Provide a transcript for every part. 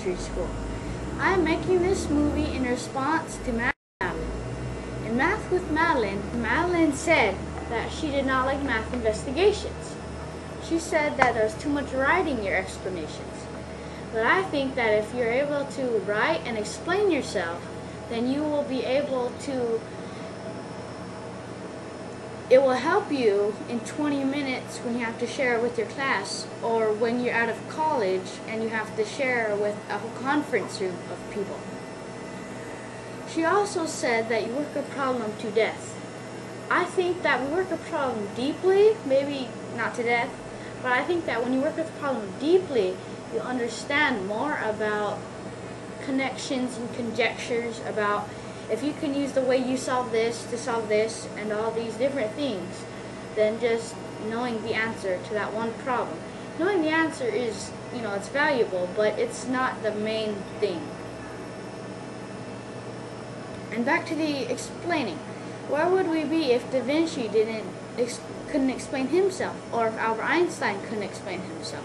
elementary school. I am making this movie in response to Madeline. In Math with Madeline, Madeline said that she did not like math investigations. She said that there was too much writing in your explanations. But I think that if you're able to write and explain yourself, then you will be able to it will help you in 20 minutes when you have to share it with your class or when you're out of college and you have to share with a whole conference room of people. She also said that you work a problem to death. I think that we work a problem deeply, maybe not to death, but I think that when you work with a problem deeply, you understand more about connections and conjectures about if you can use the way you solve this to solve this and all these different things, then just knowing the answer to that one problem. Knowing the answer is, you know, it's valuable, but it's not the main thing. And back to the explaining. Where would we be if Da Vinci didn't ex couldn't explain himself, or if Albert Einstein couldn't explain himself?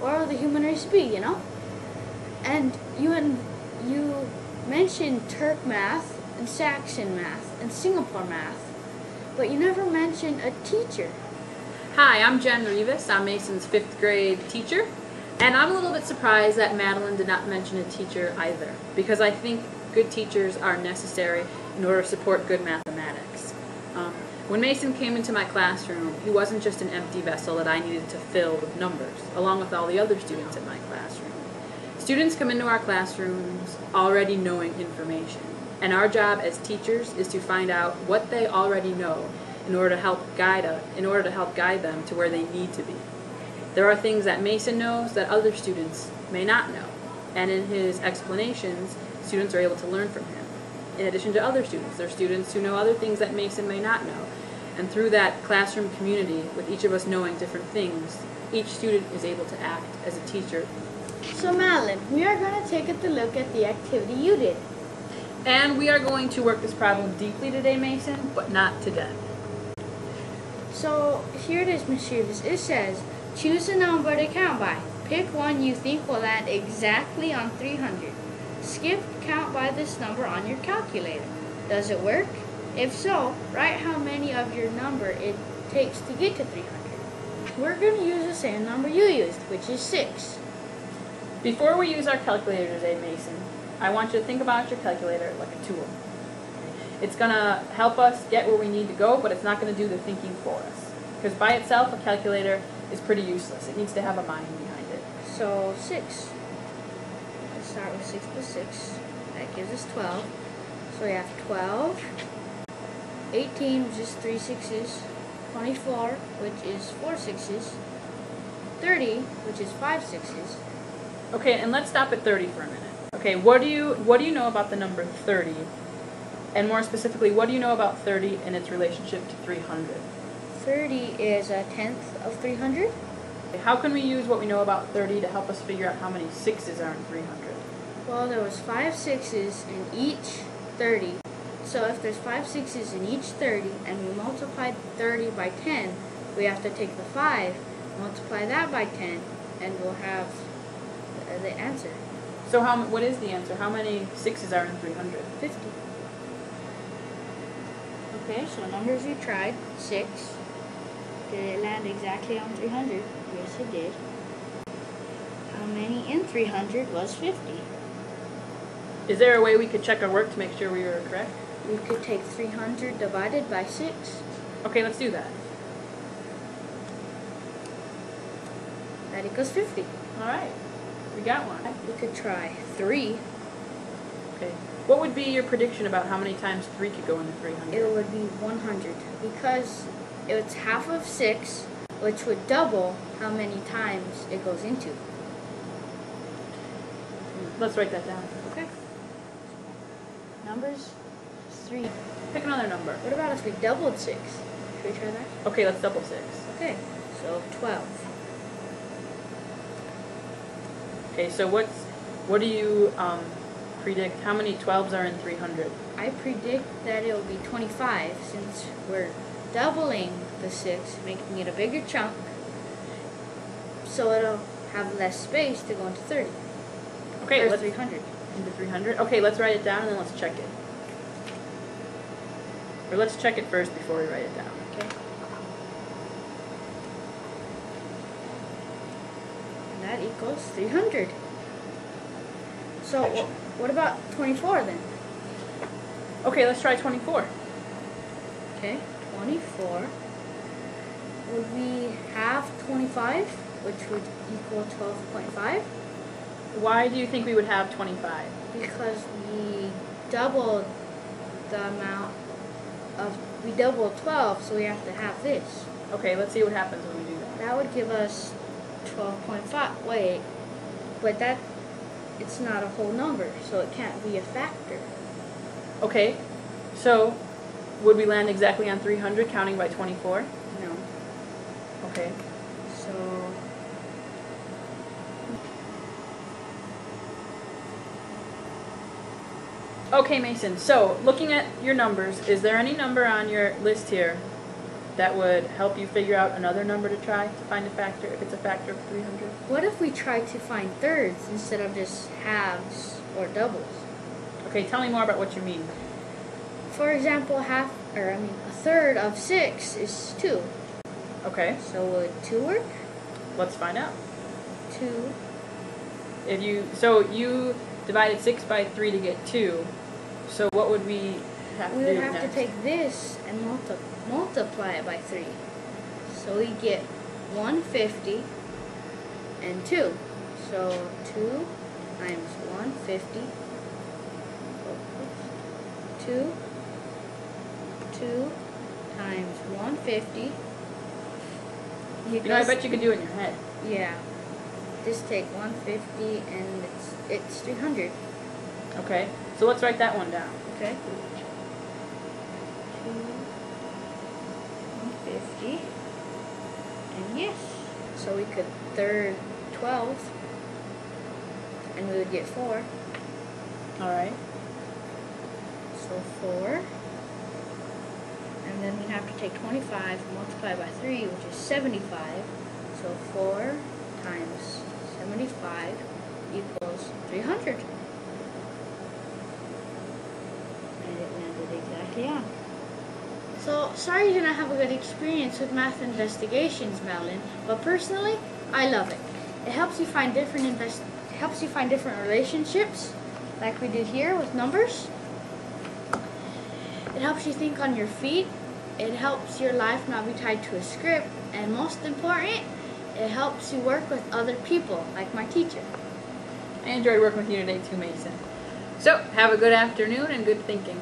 Where would the human race be? You know. And you and you mentioned TERC math and Saxon math and Singapore math, but you never mentioned a teacher. Hi, I'm Jen Rivas. I'm Mason's fifth grade teacher, and I'm a little bit surprised that Madeline did not mention a teacher either, because I think good teachers are necessary in order to support good mathematics. Um, when Mason came into my classroom, he wasn't just an empty vessel that I needed to fill with numbers, along with all the other students in my classroom. Students come into our classrooms already knowing information. And our job as teachers is to find out what they already know in order to help guide in order to help guide them to where they need to be. There are things that Mason knows that other students may not know. And in his explanations, students are able to learn from him. In addition to other students, there are students who know other things that Mason may not know. And through that classroom community, with each of us knowing different things, each student is able to act as a teacher. So Madeline, we are going to take a look at the activity you did. And we are going to work this problem deeply today, Mason, but not to death. So here it is, Mr. Rivas. It says, choose a number to count by. Pick one you think will land exactly on 300. Skip count by this number on your calculator. Does it work? If so, write how many of your number it takes to get to 300. We're going to use the same number you used, which is 6. Before we use our calculator today, Mason, I want you to think about your calculator like a tool. It's going to help us get where we need to go, but it's not going to do the thinking for us. Because by itself, a calculator is pretty useless. It needs to have a mind behind it. So 6. Let's start with 6 plus 6. That gives us 12. So we have 12, 18, which is 3 sixes, 24, which is 4 sixes, 30, which is 5 sixes. Okay, and let's stop at 30 for a minute. Okay, what do you what do you know about the number 30? And more specifically, what do you know about 30 and its relationship to 300? 30 is a tenth of 300. How can we use what we know about 30 to help us figure out how many sixes are in 300? Well, there was five sixes in each 30. So if there's five sixes in each 30 and we multiply 30 by 10, we have to take the 5, multiply that by 10, and we'll have the answer. So how what is the answer? How many sixes are in 300? 50. Okay, so numbers you tried. 6. Did it land exactly on 300? Yes, it did. How many in 300 was 50? Is there a way we could check our work to make sure we were correct? We could take 300 divided by 6. Okay, let's do that. That equals 50. All right. We got one. We could try 3. Okay. What would be your prediction about how many times 3 could go into 300? It would be 100 because it's half of 6, which would double how many times it goes into. Hmm. Let's write that down. Okay. Numbers 3. Pick another number. What about if we doubled 6? Should we try that? Okay, let's double six. Okay, so 12. Okay, so what's what do you um, predict? How many 12s are in 300? I predict that it'll be 25 since we're doubling the 6, making it a bigger chunk. So it'll have less space to go into 30. Okay, let's 300. into 300. Okay, let's write it down and then let's check it. Or let's check it first before we write it down. Okay. And that equals 300. So wh- what about 24 then? Okay, let's try 24. Okay, 24. Would we have 25, which would equal 12.5? Why do you think we would have 25? Because we doubled the amount of, we doubled 12, so we have to have this. Okay, let's see what happens when we do that. That would give us 12.5. Wait, but that, it's not a whole number, so it can't be a factor. Okay, so would we land exactly on 300 counting by 24? No. Okay. So, Okay, Mason. So, looking at your numbers, is there any number on your list here that would help you figure out another number to try to find a factor if it's a factor of 300? what if we try to find thirds instead of just halves or doubles? Okay, tell me more about what you mean. For example, half, or I mean, a third of 6 is 2. Okay, So would 2 work? let's find out. 2. If you so you divided 6 by 3 to get 2. So what would we have We do would have to take this and multi- multiply it by 3. So we get 150 and 2. So 2 times 150. Oh, oops. 2. 2 times 150. you know, I bet you could do it in your head. Yeah. Just take 150 and it's it's 300. Okay, so let's write that one down. Okay. Two, 150. And yes. So we could third 12. And we would get 4. All right. So 4. And then we'd have to take 25 multiply by 3, which is 75. So 4 times 75 equals 300. And it landed exactly on. So, sorry you didn't have a good experience with math investigations, Madeline, but personally, I love it. It helps you find different invest helps you find different relationships, like we did here with numbers. It helps you think on your feet. It helps your life not be tied to a script, and most important, it helps you work with other people, like my teacher. I enjoyed working with you today too, Mason. So, have a good afternoon and good thinking.